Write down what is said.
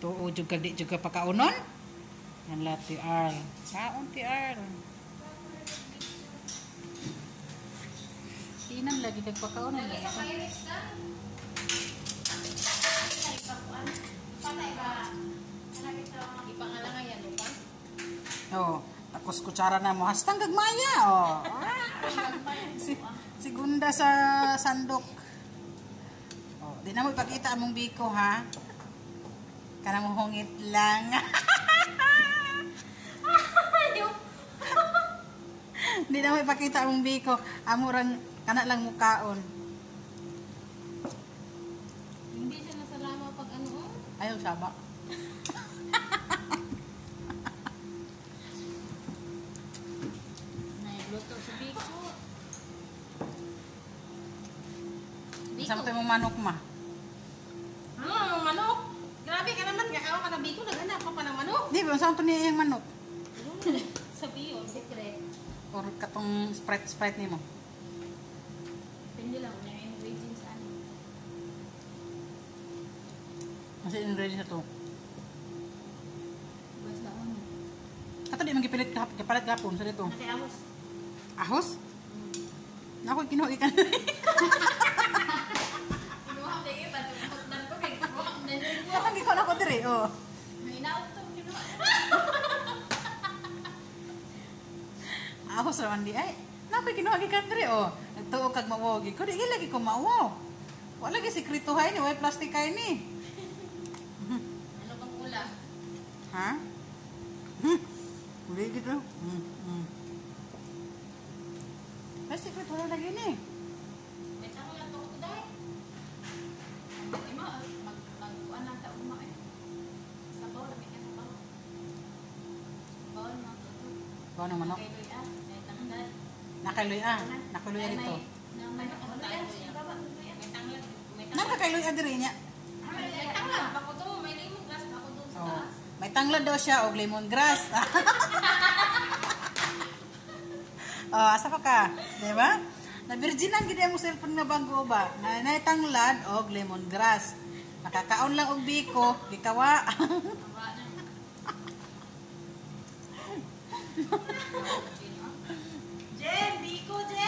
tinuod jud kag di jud ka pakaunon. Yan la ti Arl. Kaon ti Arl. Tinan lagi kag pakaunon lagi. ba? Oh, tapos kutsara na mo. Hastang gagmaya, oh. Ah, si, si Gunda sa sandok. Oh, di na mo ipakita among biko, ha? Kana mo hungit lang. di na mo ipakita among biko. Amurang kana lang mukaon. Hindi siya nasalama pag ano, oh. Ayaw saba. Nagluto sa biko. Sama tayo mong manok ma. Grabe ka na biko, naghanap ka pa ng manok. Di ba, saan to niya yung manok? Sabi yun, secret. Or katong sprite-sprite ni mo? Pindi lang, na yung ingredients ano. Kasi ingredients na to. Basta ano. Kato di magipilit ka, kapalit gapon sa dito. Nakiamos. Ahos? Ako kinuha ikan. Kinuha ko yung iba, tumutdan ko, kaya kinuha ko na yun. Ang diri, oh. May inaot to, kinuha. Ahos raman di ay. Nakoy kinuha ikan diri, oh. Nagtuo kag mawogi ko, di lagi ko mawo. Wala lagi sikreto hay ni, way plastic hay ni. Ano bang ulam? Ha? Hmm. Uli gitu. Hmm. Hmm. May sikreto lagi ni. Kuha ng manok. Kay Loy, ah. Nakaloy ah. Dito. may- na may nakatay ko yan. May tanglad. May tanglad. Nakakaloy ah diri niya. Oh. May tanglad daw siya og lemongrass. oh, asa pa ka? Di? Na virginan gid mo cellphone nga bago ba? Na nay tanglad og lemongrass. Nakakaon lang og biko, gikawa. Jen, Biko, Jen.